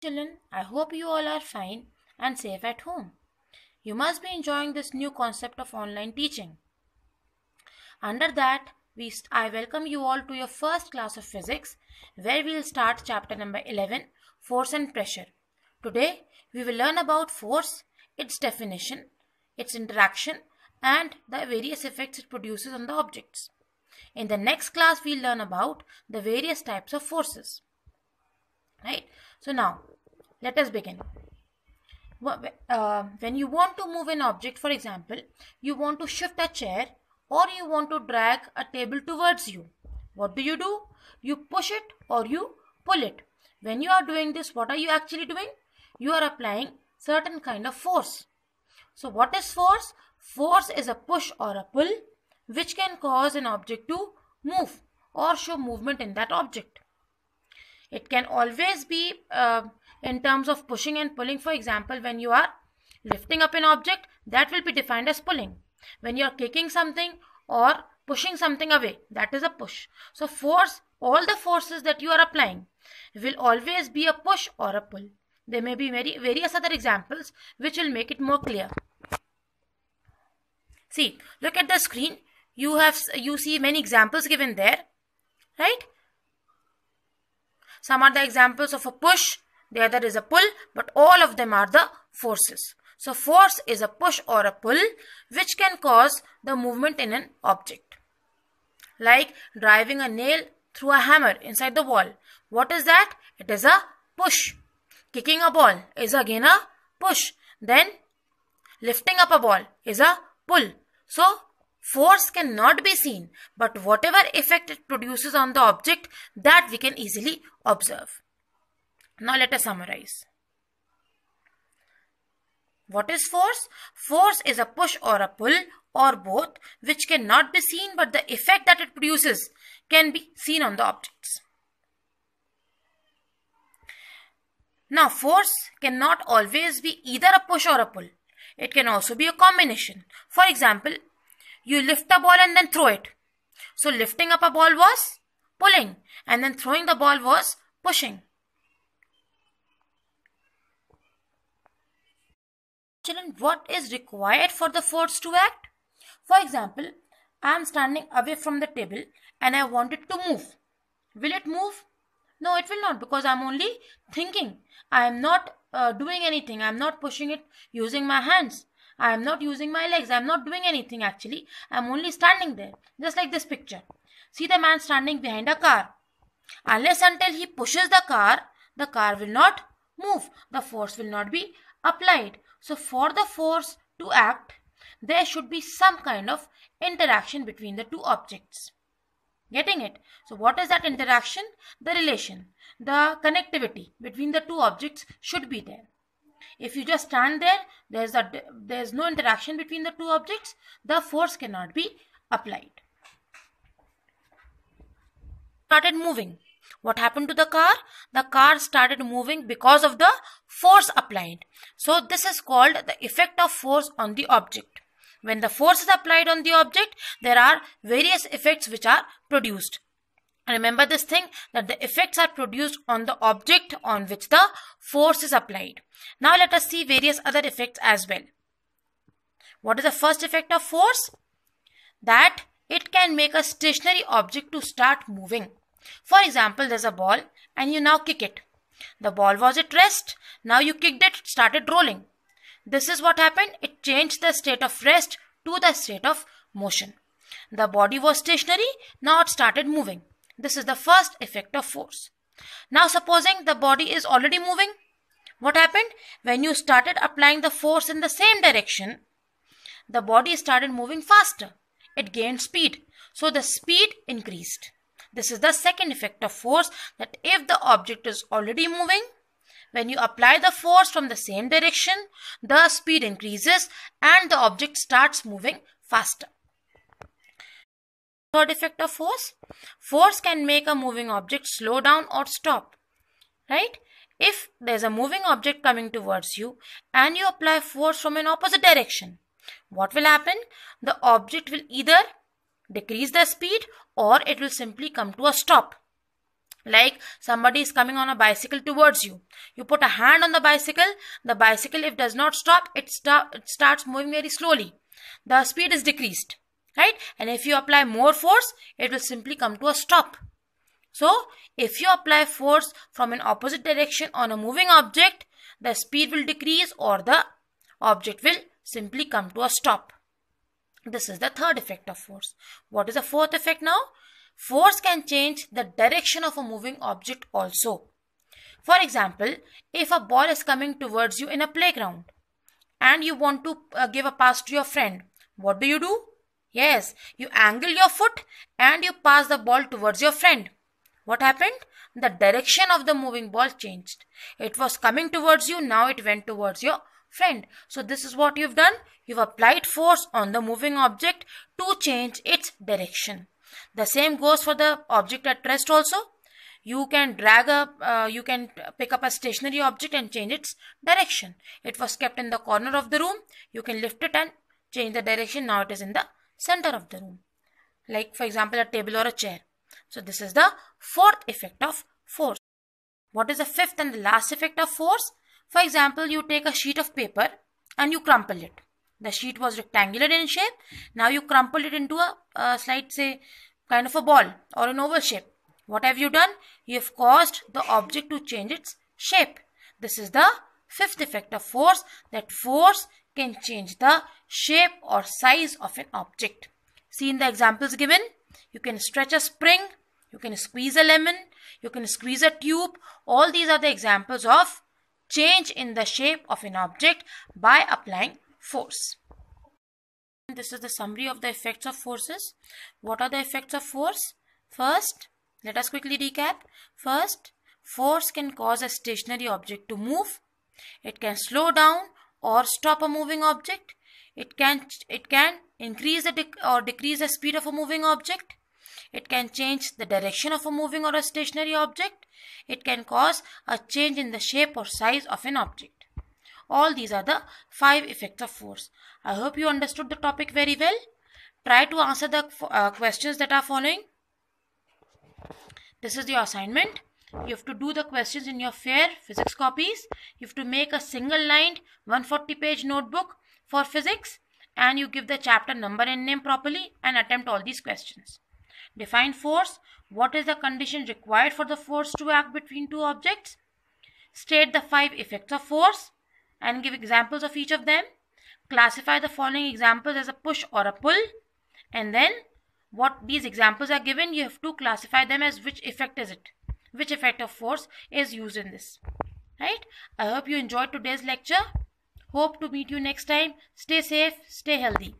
Children, I hope you all are fine and safe at home. You must be enjoying this new concept of online teaching. Under that, we I welcome you all to your first class of physics where we will start chapter number 11 Force and Pressure. Today, we will learn about force, its definition, its interaction, and the various effects it produces on the objects. In the next class, we'll learn about the various types of forces. Right? So now, let us begin. Uh, when you want to move an object, for example, you want to shift a chair or you want to drag a table towards you. What do you do? You push it or you pull it. When you are doing this, what are you actually doing? You are applying certain kind of force. So what is force? Force is a push or a pull which can cause an object to move or show movement in that object. It can always be uh, in terms of pushing and pulling. For example, when you are lifting up an object, that will be defined as pulling. When you are kicking something or pushing something away, that is a push. So force, all the forces that you are applying will always be a push or a pull. There may be very, various other examples which will make it more clear. See, look at the screen. You have you see many examples given there, right? Some are the examples of a push, the other is a pull, but all of them are the forces. So force is a push or a pull which can cause the movement in an object. Like driving a nail through a hammer inside the wall. What is that? It is a push. Kicking a ball is again a push. Then lifting up a ball is a pull. So Force cannot be seen, but whatever effect it produces on the object, that we can easily observe. Now let us summarize. What is force? Force is a push or a pull or both which cannot be seen but the effect that it produces can be seen on the objects. Now force cannot always be either a push or a pull. It can also be a combination. For example, you lift a ball and then throw it. So lifting up a ball was pulling and then throwing the ball was pushing. Children, what is required for the force to act? For example, I am standing away from the table and I want it to move. Will it move? No, it will not because I am only thinking. I am not uh, doing anything. I am not pushing it using my hands. I am not using my legs. I am not doing anything actually. I am only standing there. Just like this picture. See the man standing behind a car. Unless until he pushes the car, the car will not move. The force will not be applied. So for the force to act, there should be some kind of interaction between the two objects. Getting it? So what is that interaction? The relation, the connectivity between the two objects should be there. If you just stand there, there's, a, there's no interaction between the two objects, the force cannot be applied. Started moving. What happened to the car? The car started moving because of the force applied. So this is called the effect of force on the object. When the force is applied on the object, there are various effects which are produced. Remember this thing that the effects are produced on the object on which the force is applied. Now let us see various other effects as well. What is the first effect of force? That it can make a stationary object to start moving. For example, there's a ball and you now kick it. The ball was at rest. Now you kicked it, started rolling. This is what happened. It changed the state of rest to the state of motion. The body was stationary. Now it started moving. This is the first effect of force. Now supposing the body is already moving. What happened? When you started applying the force in the same direction, the body started moving faster. It gained speed. So the speed increased. This is the second effect of force that if the object is already moving, when you apply the force from the same direction, the speed increases and the object starts moving faster. Third effect of force. Force can make a moving object slow down or stop. Right? If there's a moving object coming towards you and you apply force from an opposite direction, what will happen? The object will either decrease the speed or it will simply come to a stop. like somebody is coming on a bicycle towards you you put a hand on the bicycle the bicycle if does not stop it, it starts moving very slowly the speed is decreased right? And if you apply more force it will simply come to a stop. So if you apply force from an opposite direction on a moving object the speed will decrease or the object will simply come to a stop. This is the third effect of force. What is the fourth effect now? Force can change the direction of a moving object also. For example, if a ball is coming towards you in a playground and you want to uh, give a pass to your friend, what do you do? Yes, you angle your foot and you pass the ball towards your friend. What happened? The direction of the moving ball changed. It was coming towards you, now it went towards your friend. So this is what you've done. You've applied force on the moving object to change its direction. The same goes for the object at rest also. You can drag up, uh, you can pick up a stationary object and change its direction. It was kept in the corner of the room. You can lift it and change the direction. Now it is in the center of the room. Like for example, a table or a chair. So this is the fourth effect of force. What is the fifth and the last effect of force? For example, you take a sheet of paper and you crumple it. The sheet was rectangular in shape. Now you crumple it into a, a slight say kind of a ball or an oval shape. What have you done? You have caused the object to change its shape. This is the fifth effect of force that force can change the shape or size of an object. See in the examples given, you can stretch a spring, you can squeeze a lemon, you can squeeze a tube. All these are the examples of change in the shape of an object by applying force. This is the summary of the effects of forces. What are the effects of force? First, let us quickly recap. First, force can cause a stationary object to move. It can slow down or stop a moving object. It can, it can increase the or decrease the speed of a moving object. It can change the direction of a moving or a stationary object. It can cause a change in the shape or size of an object. All these are the five effects of force. I hope you understood the topic very well. Try to answer the uh, questions that are following. This is your assignment. You have to do the questions in your fair physics copies. You have to make a single lined 140 page notebook for physics and you give the chapter number and name properly and attempt all these questions. Define force. What is the condition required for the force to act between two objects? State the five effects of force and give examples of each of them. Classify the following examples as a push or a pull. And then what these examples are given, you have to classify them as which effect is it. Which effect of force is used in this. Right? I hope you enjoyed today's lecture. Hope to meet you next time. Stay safe, stay healthy.